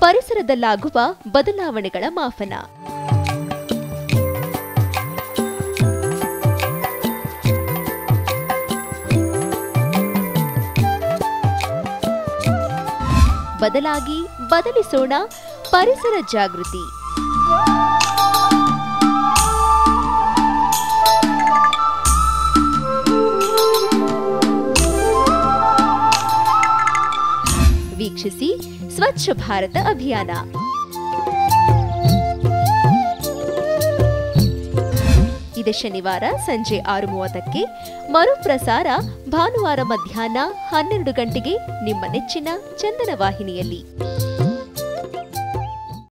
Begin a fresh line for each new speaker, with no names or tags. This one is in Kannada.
ಪರಿಸರದಲ್ಲಾಗುವ ಬದಲಾವಣೆಗಳ ಮಾಪನ. ಬದಲಾಗಿ ಬದಲಿಸೋಣ ಪರಿಸರ ಜಾಗೃತಿ. ವೀಕ್ಷಿಸಿ ಸ್ವಚ್ಛ ಭಾರತ ಅಭಿಯಾನ. ಇದೇ ಶನಿವಾರ ಸಂಜೆ ಆರು ಮೂವತ್ತಕ್ಕೆ ಮರುಪ್ರಸಾರ ಭಾನುವಾರ ಮಧ್ಯಾಹ್ನ ಹನ್ನೆರಡು ಗಂಟೆಗೆ ನಿಮ್ಮ ನೆಚ್ಚಿನ ಚಂದನ ವಾಹಿನಿಯಲ್ಲಿ.